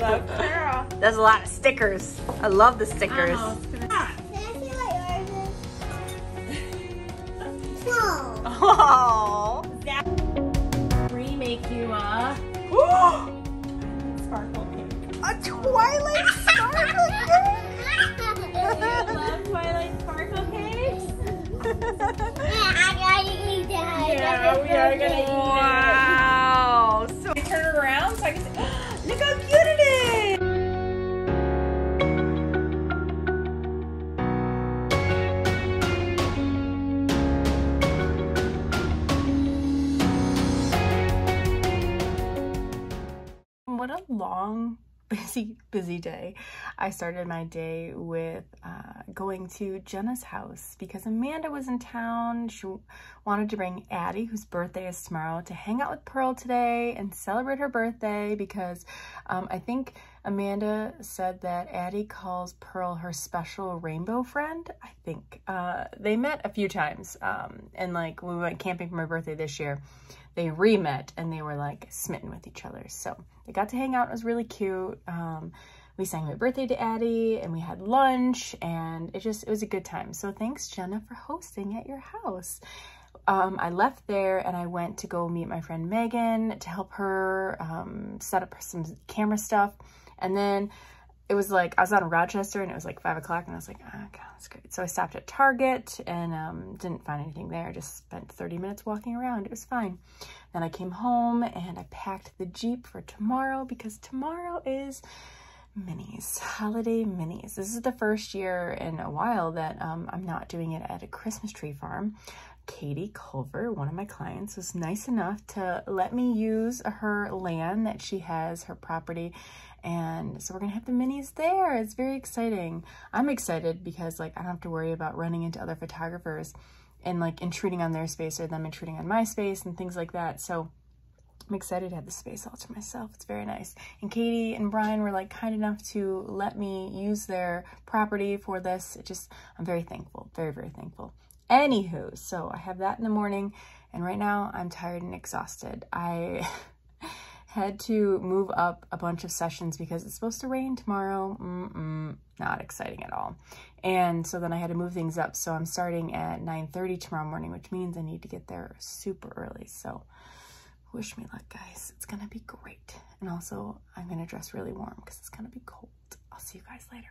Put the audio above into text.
Love Pearl. There's a lot of stickers. I love the stickers. Oh, it's gonna- Can I see what yours is? No. Remake you a sparkle cake. A Twilight Sparkle Love Twilight sparkle cakes? I gotta eat that. Yeah, we are gonna eat it. Wow. So Turn it around so I can a long busy busy day. I started my day with uh, going to jenna's house because amanda was in town. She wanted to bring Addy whose birthday is tomorrow to hang out with pearl today and celebrate her birthday because um, i think amanda said that Addy calls pearl her special rainbow friend i think uh, they met a few times um, and like when we went camping for my birthday this year they re-met and they were like smitten with each other. So they got to hang out. It was really cute. Um, we sang my birthday to Addy and we had lunch and it just, it was a good time. So thanks Jenna for hosting at your house. Um, I left there and I went to go meet my friend Megan to help her um, set up some camera stuff. And then it was like, I was out in Rochester and it was like five o'clock and I was like, oh God, that's great. So I stopped at Target and um, didn't find anything there. Just spent 30 minutes walking around. It was fine. Then I came home and I packed the Jeep for tomorrow because tomorrow is minis, holiday minis. This is the first year in a while that um, I'm not doing it at a Christmas tree farm. Katie Culver, one of my clients, was nice enough to let me use her land that she has, her property, and so we're gonna have the minis there. It's very exciting. I'm excited because like I don't have to worry about running into other photographers and like intruding on their space or them intruding on my space and things like that. So I'm excited to have the space all to myself. It's very nice. And Katie and Brian were like kind enough to let me use their property for this. It just, I'm very thankful, very, very thankful. Anywho, so I have that in the morning and right now I'm tired and exhausted. I had to move up a bunch of sessions because it's supposed to rain tomorrow. Mm-mm, not exciting at all. And so then I had to move things up. So I'm starting at 9.30 tomorrow morning, which means I need to get there super early. So wish me luck, guys. It's going to be great. And also, I'm going to dress really warm because it's going to be cold. I'll see you guys later.